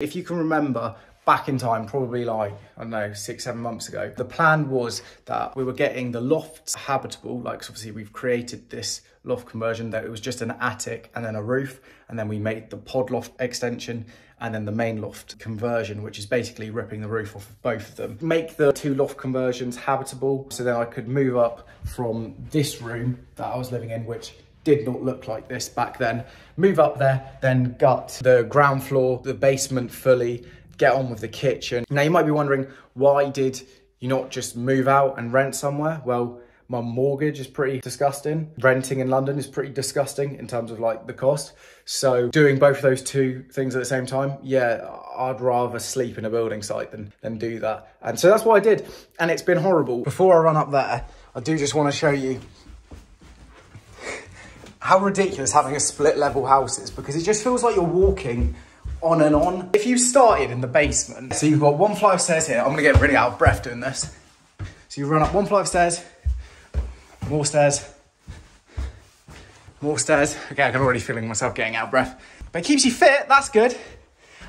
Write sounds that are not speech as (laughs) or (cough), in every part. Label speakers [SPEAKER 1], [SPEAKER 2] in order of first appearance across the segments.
[SPEAKER 1] If you can remember, back in time, probably like, I don't know, six, seven months ago, the plan was that we were getting the lofts habitable. Like, obviously, we've created this loft conversion that it was just an attic and then a roof. And then we made the pod loft extension and then the main loft conversion, which is basically ripping the roof off of both of them. Make the two loft conversions habitable so then I could move up from this room that I was living in, which did not look like this back then. Move up there, then gut the ground floor, the basement fully, get on with the kitchen. Now you might be wondering, why did you not just move out and rent somewhere? Well, my mortgage is pretty disgusting. Renting in London is pretty disgusting in terms of like the cost. So doing both of those two things at the same time, yeah, I'd rather sleep in a building site than, than do that. And so that's what I did. And it's been horrible. Before I run up there, I do just want to show you how ridiculous having a split level house is because it just feels like you're walking on and on. If you started in the basement, so you've got one flight of stairs here, I'm gonna get really out of breath doing this. So you run up one flight of stairs, more stairs, more stairs. Okay, I'm already feeling myself getting out of breath. But it keeps you fit, that's good.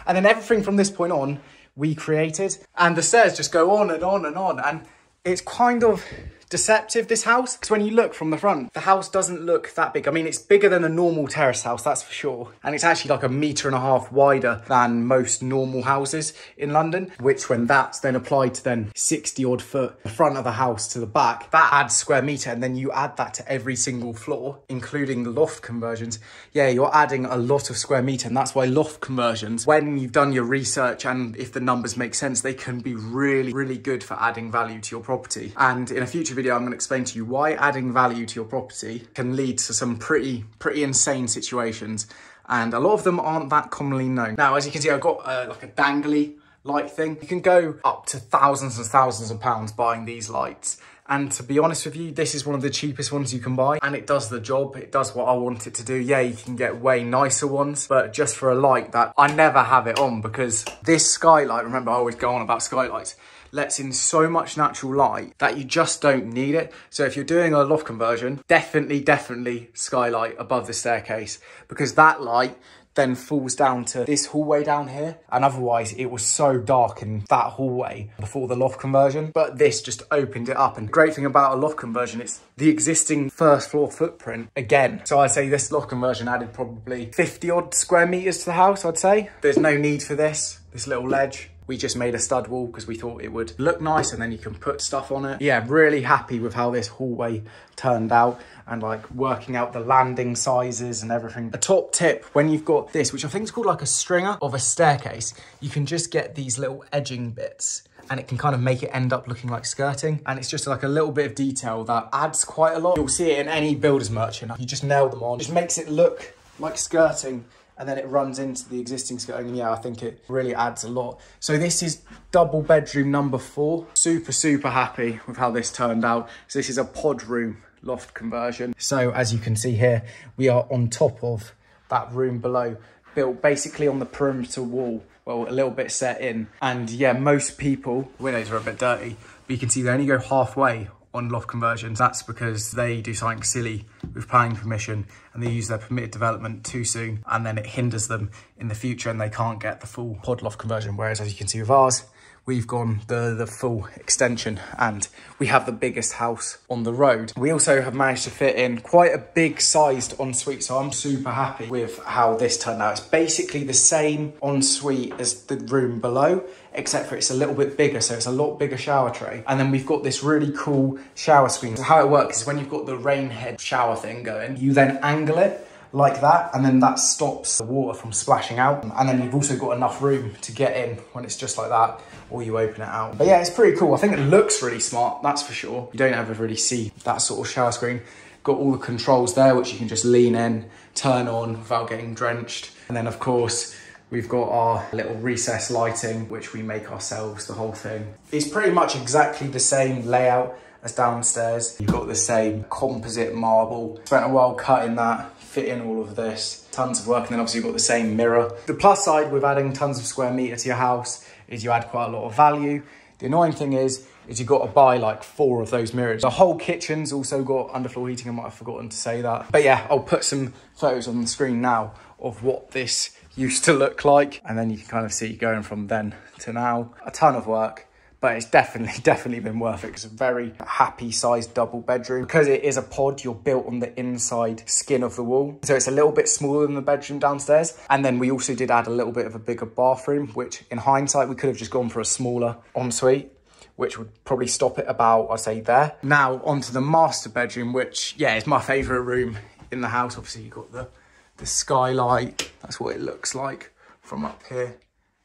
[SPEAKER 1] And then everything from this point on, we created. And the stairs just go on and on and on. And it's kind of deceptive, this house. Because when you look from the front, the house doesn't look that big. I mean, it's bigger than a normal terrace house, that's for sure. And it's actually like a metre and a half wider than most normal houses in London, which when that's then applied to then 60 odd foot the front of the house to the back, that adds square metre. And then you add that to every single floor, including the loft conversions. Yeah, you're adding a lot of square metre. And that's why loft conversions, when you've done your research and if the numbers make sense, they can be really, really good for adding value to your property. And in a future video, I'm going to explain to you why adding value to your property can lead to some pretty, pretty insane situations. And a lot of them aren't that commonly known. Now, as you can see, I've got uh, like a dangly light thing. You can go up to thousands and thousands of pounds buying these lights. And to be honest with you, this is one of the cheapest ones you can buy and it does the job. It does what I want it to do. Yeah, you can get way nicer ones, but just for a light that I never have it on because this skylight, remember I always go on about skylights, lets in so much natural light that you just don't need it. So if you're doing a loft conversion, definitely, definitely skylight above the staircase because that light then falls down to this hallway down here. And otherwise it was so dark in that hallway before the loft conversion, but this just opened it up. And great thing about a loft conversion, it's the existing first floor footprint again. So I'd say this loft conversion added probably 50 odd square meters to the house, I'd say. There's no need for this, this little ledge we just made a stud wall because we thought it would look nice and then you can put stuff on it. Yeah, really happy with how this hallway turned out and like working out the landing sizes and everything. A top tip when you've got this, which I think is called like a stringer of a staircase, you can just get these little edging bits and it can kind of make it end up looking like skirting. And it's just like a little bit of detail that adds quite a lot. You'll see it in any builder's merchant. You just nail them on. It just makes it look like skirting and then it runs into the existing skirting. And yeah, I think it really adds a lot. So this is double bedroom number four. Super, super happy with how this turned out. So this is a pod room loft conversion. So as you can see here, we are on top of that room below, built basically on the perimeter wall well, a little bit set in. And yeah, most people, windows are a bit dirty, but you can see they only go halfway on loft conversions. That's because they do something silly with planning permission and they use their permitted development too soon and then it hinders them in the future and they can't get the full pod loft conversion. Whereas as you can see with ours, we've gone the, the full extension and we have the biggest house on the road. We also have managed to fit in quite a big sized ensuite. So I'm super happy with how this turned out. It's basically the same ensuite as the room below, except for it's a little bit bigger. So it's a lot bigger shower tray. And then we've got this really cool shower screen. So how it works is when you've got the rain head shower thing going, you then angle it like that and then that stops the water from splashing out. And then you've also got enough room to get in when it's just like that or you open it out. But yeah it's pretty cool. I think it looks really smart that's for sure. You don't ever really see that sort of shower screen. Got all the controls there which you can just lean in turn on without getting drenched. And then of course We've got our little recess lighting, which we make ourselves, the whole thing. It's pretty much exactly the same layout as downstairs. You've got the same composite marble. Spent a while cutting that, fitting all of this. Tons of work, and then obviously you've got the same mirror. The plus side with adding tons of square meter to your house is you add quite a lot of value. The annoying thing is, is you've got to buy like four of those mirrors. The whole kitchen's also got underfloor heating. I might have forgotten to say that. But yeah, I'll put some photos on the screen now of what this used to look like. And then you can kind of see going from then to now. A ton of work but it's definitely (laughs) definitely been worth it it's a very happy sized double bedroom because it is a pod you're built on the inside skin of the wall so it's a little bit smaller than the bedroom downstairs and then we also did add a little bit of a bigger bathroom which in hindsight we could have just gone for a smaller ensuite which would probably stop it about, I'd say, there. Now, onto the master bedroom, which, yeah, is my favourite room in the house. Obviously, you've got the, the skylight. That's what it looks like from up here.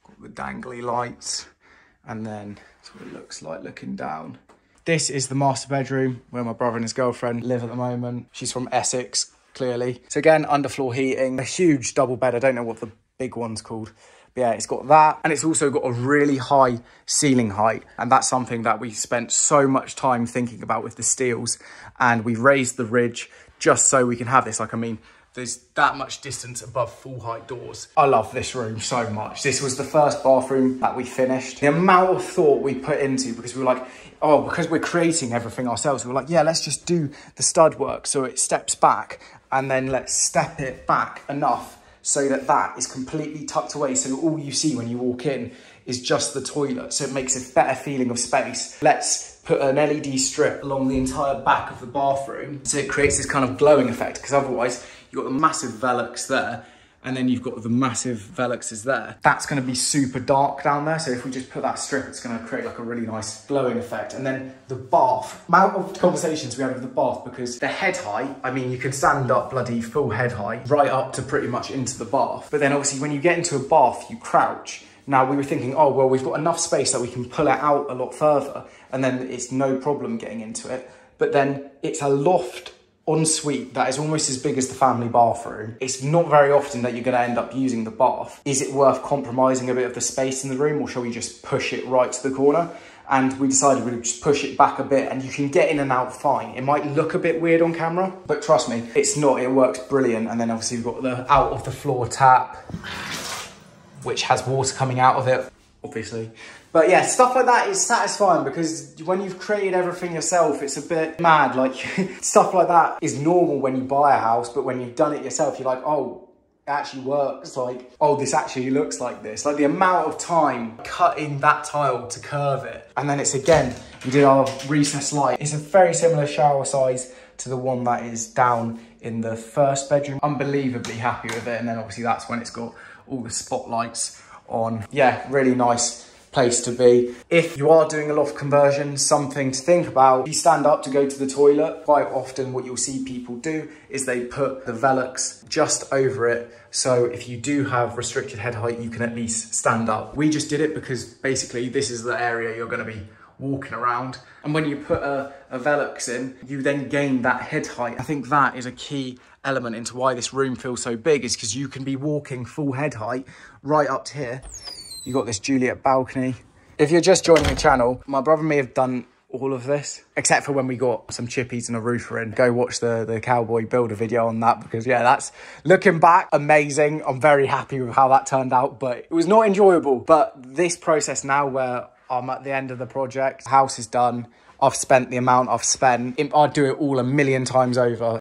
[SPEAKER 1] Got the dangly lights. And then that's what it looks like looking down. This is the master bedroom where my brother and his girlfriend live at the moment. She's from Essex, clearly. So again, underfloor heating, a huge double bed. I don't know what the big one's called. But yeah, it's got that. And it's also got a really high ceiling height. And that's something that we spent so much time thinking about with the steels. And we've raised the ridge just so we can have this. Like, I mean, there's that much distance above full height doors. I love this room so much. This was the first bathroom that we finished. The amount of thought we put into because we were like, oh, because we're creating everything ourselves, we were like, yeah, let's just do the stud work so it steps back and then let's step it back enough so that that is completely tucked away. So all you see when you walk in is just the toilet. So it makes a better feeling of space. Let's put an LED strip along the entire back of the bathroom. So it creates this kind of glowing effect because otherwise You've got the massive Velux there, and then you've got the massive Veluxes there. That's gonna be super dark down there, so if we just put that strip, it's gonna create like a really nice glowing effect. And then the bath, amount of conversations we had with the bath, because the head height, I mean, you can stand up bloody full head height, right up to pretty much into the bath. But then obviously when you get into a bath, you crouch. Now we were thinking, oh, well, we've got enough space that we can pull it out a lot further, and then it's no problem getting into it. But then it's a loft ensuite that is almost as big as the family bathroom. It's not very often that you're going to end up using the bath. Is it worth compromising a bit of the space in the room or shall we just push it right to the corner? And we decided we'd just push it back a bit and you can get in and out fine. It might look a bit weird on camera, but trust me, it's not, it works brilliant. And then obviously we've got the out of the floor tap, which has water coming out of it, obviously. But yeah, stuff like that is satisfying because when you've created everything yourself, it's a bit mad. Like (laughs) stuff like that is normal when you buy a house, but when you've done it yourself, you're like, oh, it actually works. Like, oh, this actually looks like this. Like the amount of time cutting that tile to curve it. And then it's again, we did our recess light. It's a very similar shower size to the one that is down in the first bedroom. Unbelievably happy with it. And then obviously that's when it's got all the spotlights on. Yeah, really nice place to be. If you are doing a loft conversion, something to think about. If you stand up to go to the toilet, quite often what you'll see people do is they put the Velux just over it. So if you do have restricted head height, you can at least stand up. We just did it because basically this is the area you're gonna be walking around. And when you put a, a Velux in, you then gain that head height. I think that is a key element into why this room feels so big is because you can be walking full head height right up to here you got this Juliet balcony. If you're just joining the channel, my brother may have done all of this, except for when we got some chippies and a roofer in. Go watch the, the cowboy builder video on that because yeah, that's looking back, amazing. I'm very happy with how that turned out, but it was not enjoyable. But this process now where I'm at the end of the project, house is done, I've spent the amount I've spent, I'd do it all a million times over